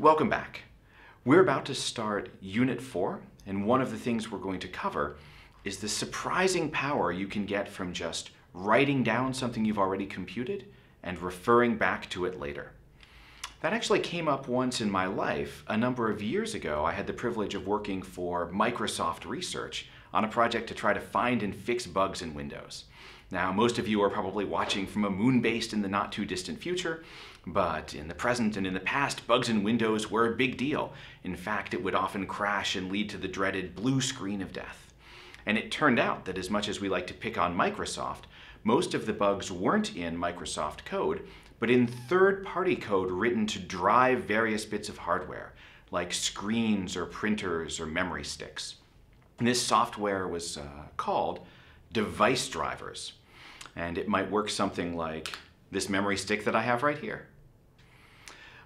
Welcome back. We're about to start Unit 4, and one of the things we're going to cover is the surprising power you can get from just writing down something you've already computed and referring back to it later. That actually came up once in my life. A number of years ago, I had the privilege of working for Microsoft Research on a project to try to find and fix bugs in Windows. Now, most of you are probably watching from a moon base in the not too distant future, but in the present and in the past, bugs in Windows were a big deal. In fact, it would often crash and lead to the dreaded blue screen of death. And it turned out that as much as we like to pick on Microsoft, most of the bugs weren't in Microsoft code, but in third-party code written to drive various bits of hardware, like screens or printers or memory sticks. And this software was uh, called device drivers. And it might work something like this memory stick that I have right here.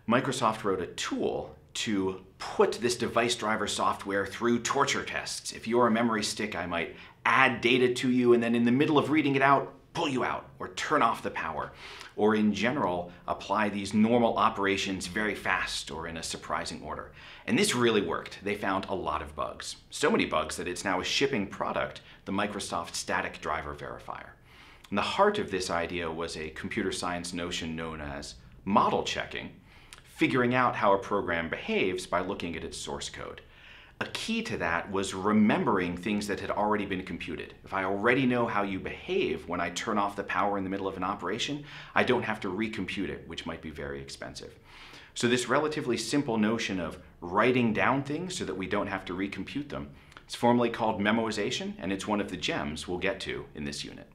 Microsoft wrote a tool to put this device driver software through torture tests. If you're a memory stick, I might add data to you and then in the middle of reading it out, pull you out or turn off the power. Or in general, apply these normal operations very fast or in a surprising order. And this really worked. They found a lot of bugs. So many bugs that it's now a shipping product, the Microsoft Static Driver Verifier. And the heart of this idea was a computer science notion known as model checking, figuring out how a program behaves by looking at its source code. A key to that was remembering things that had already been computed. If I already know how you behave when I turn off the power in the middle of an operation, I don't have to recompute it, which might be very expensive. So this relatively simple notion of writing down things so that we don't have to recompute them, is formally called memoization, and it's one of the gems we'll get to in this unit.